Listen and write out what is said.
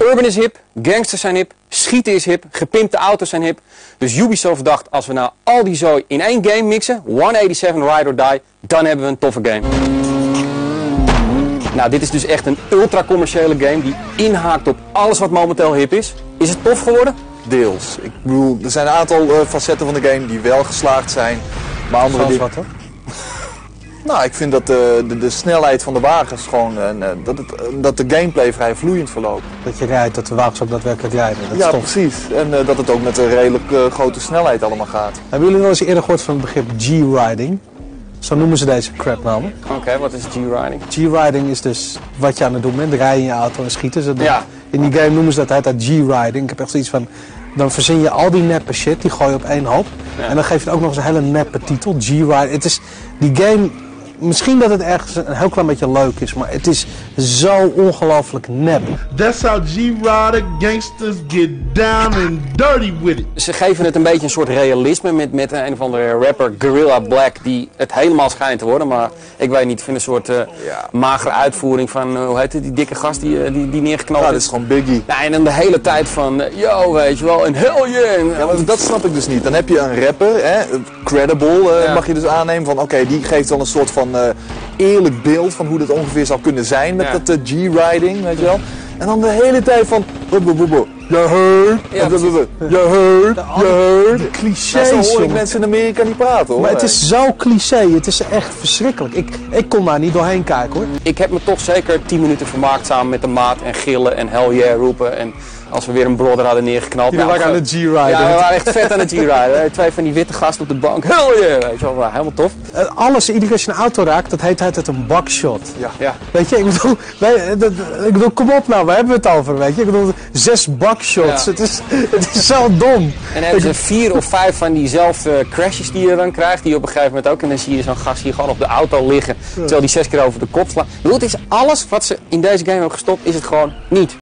Urban is hip, gangsters zijn hip, schieten is hip, gepimpte auto's zijn hip. Dus Ubisoft dacht, als we nou al die zooi in één game mixen, 187 Ride or Die, dan hebben we een toffe game. Nou, dit is dus echt een ultra commerciële game die inhaakt op alles wat momenteel hip is. Is het tof geworden? Deels. Ik bedoel, er zijn een aantal eh, facetten van de game die wel geslaagd zijn. Maar andere Zoals wat hoor? Nou, ik vind dat de, de, de snelheid van de wagens gewoon. eh, eh, dat, het, eh, dat de gameplay vrij vloeiend verloopt. Dat je rijdt, dat de wagens ook daadwerkelijk rijden. Dat ja, precies. En eh, dat het ook met een redelijk eh, grote snelheid allemaal gaat. Hebben jullie wel eens eerder gehoord van het begrip G-riding? Zo noemen ze deze crap namelijk. Oké, wat is G-Riding? G-riding is dus wat je aan het doen bent. Rijden in je auto en schieten. Ze Ja. In die game noemen ze dat uit G-riding. Ik heb echt zoiets van... Dan verzin je al die neppe shit, die gooi je op één hoop. En dan geef je het ook nog eens een hele neppe titel. G-riding. Het is... Die game... Misschien dat het ergens een heel klein beetje leuk is, maar het is zo ongelooflijk nep. That's how G-Rider gangsters get down and dirty with it. Ze geven het een beetje een soort realisme met, met een of andere rapper, Gorilla Black, die het helemaal schijnt te worden. Maar ik weet niet, ik vind een soort eh, magere uitvoering van, eh, hoe heet het, die dikke gast die, eh, die, die neergeknald Ja, is. dit is gewoon Biggie. Nou, en dan de hele tijd van, yo, weet je wel, en hell yeah. En, Ja, maar dat snap ik dus niet. Dan heb je een rapper, hè, credible Ja. mag je dus aannemen van oké, die geeft dan een soort van eh, eerlijk beeld van hoe dit ongeveer zou kunnen zijn met Ja. dat eh, G-riding, weet je wel. En dan de hele tijd van, "Buh, buh, buh, buh, je heard, Ja, je heard, je heard. Nou, Clichés, zo hoor ik mensen in Amerika niet praten hoor. Maar het is zo cliché, het is echt verschrikkelijk. Ik, ik kon daar niet doorheen kijken hoor. Ik heb me toch zeker 10 minuten vermaakt samen met de maat en gillen en hell yeah roepen. En als we weer een brother hadden neergeknald. Jullie nou, waren aan het G-riden. Ja, we waren echt vet aan het G-rijden. Twee van die witte gasten op de bank. Hell yeah, weet je wel, nou, helemaal tof. Eh, Alles, iedere keer als je een auto raakt, dat heet altijd een buckshot. Ja. Ja. Weet je, ik bedoel, wij, dat, ik bedoel, kom op nou, waar hebben we het over, weet je? Ik bedoel, zes Ja. het, is, het is zo dom. En hebben ze vier of vijf van diezelfde crashes die je dan krijgt. Die op een gegeven moment ook. En dan zie je zo'n gast hier gewoon op de auto liggen. Terwijl die zes keer over de kop slaat. Ik bedoel, Het is alles wat ze in deze game hebben gestopt, is het gewoon niet.